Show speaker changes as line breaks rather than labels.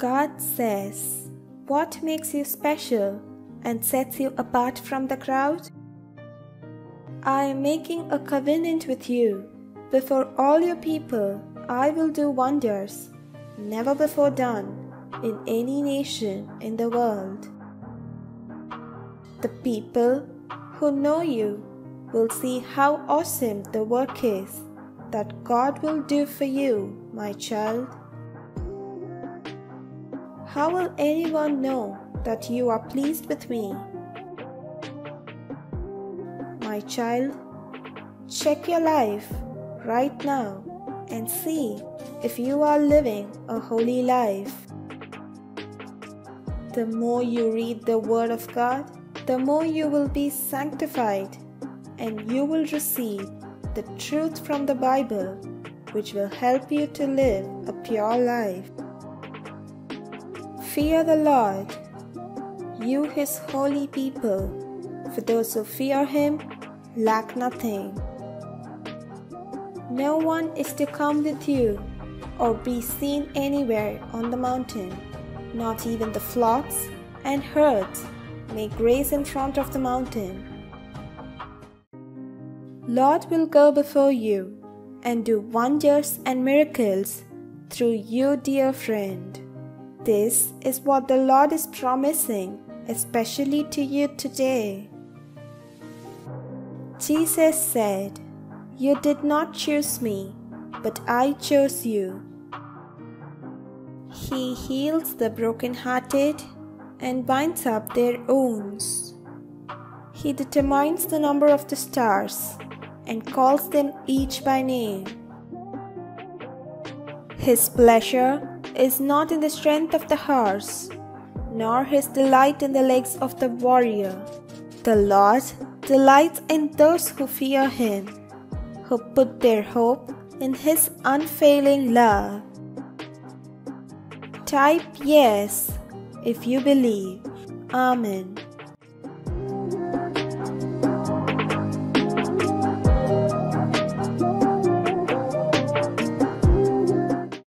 God says, What makes you special and sets you apart from the crowd? I am making a covenant with you. Before all your people, I will do wonders never before done in any nation in the world. The people who know you will see how awesome the work is that God will do for you, my child. How will anyone know that you are pleased with me? My child, check your life right now and see if you are living a holy life. The more you read the Word of God, the more you will be sanctified and you will receive the truth from the Bible, which will help you to live a pure life. Fear the Lord, you His holy people, for those who fear Him lack nothing. No one is to come with you or be seen anywhere on the mountain, not even the flocks and herds may graze in front of the mountain. Lord will go before you and do wonders and miracles through you, dear friend. This is what the Lord is promising, especially to you today. Jesus said, You did not choose me, but I chose you. He heals the brokenhearted and binds up their wounds. He determines the number of the stars and calls them each by name. His pleasure is not in the strength of the horse, nor his delight in the legs of the warrior. The Lord delights in those who fear him, who put their hope in his unfailing love. Type yes if you believe. Amen.